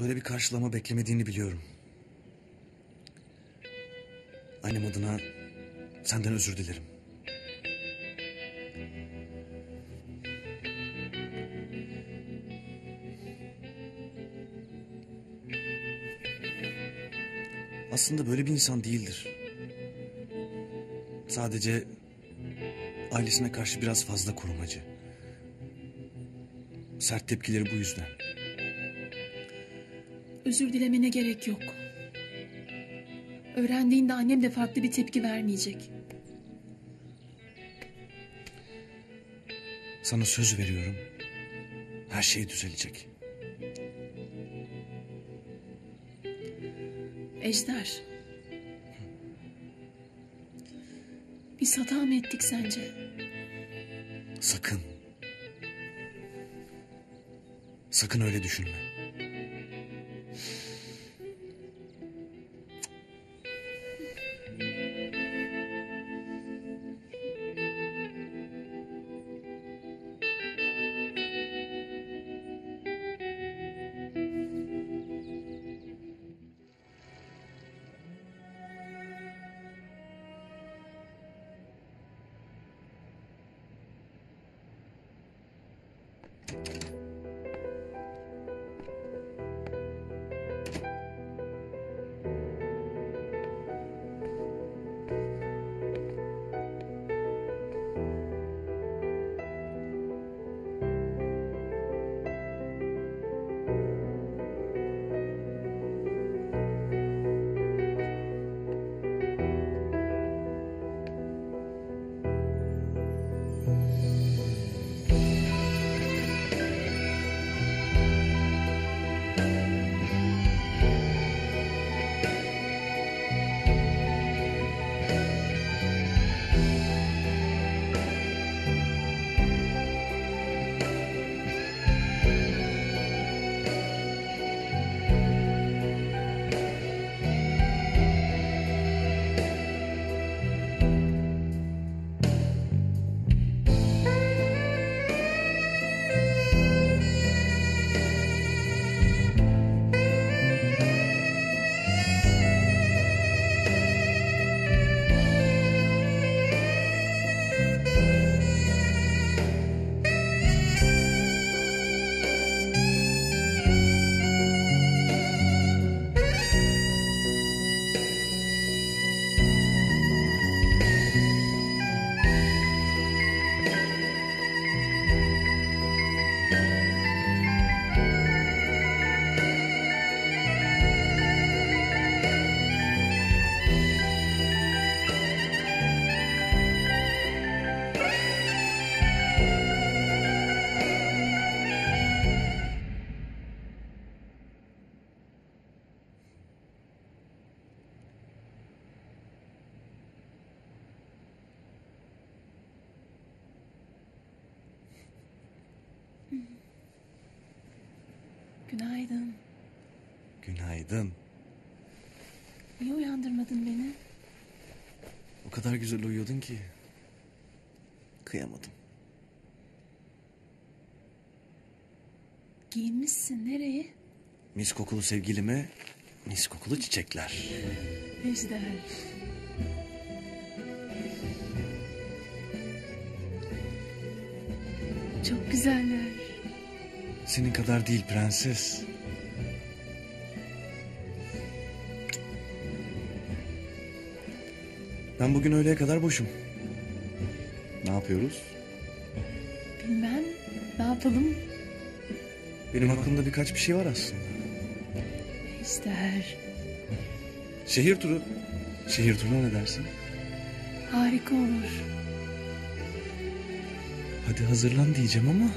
Böyle bir karşılama beklemediğini biliyorum. Annem adına senden özür dilerim. Aslında böyle bir insan değildir. Sadece ailesine karşı biraz fazla korumacı. Sert tepkileri bu yüzden. Özür dilemene gerek yok. Öğrendiğinde annem de farklı bir tepki vermeyecek. Sana söz veriyorum. Her şey düzelecek. Ejder. Biz hata mı ettik sence? Sakın. Sakın öyle düşünme. Günaydın. Günaydın. Niye uyandırmadın beni? O kadar güzel uyuyordun ki. Kıyamadım. Giyinmişsin. Nereye? Mis kokulu sevgilime mis kokulu çiçekler. Ejder. Çok güzeller. Senin kadar değil prenses. Ben bugün öğleye kadar boşum. Ne yapıyoruz? Bilmem. Ne yapalım? Benim aklımda birkaç bir şey var aslında. Ejder. Şehir turu. Şehir turuna ne dersin? Harika olur. Hadi hazırlan diyeceğim ama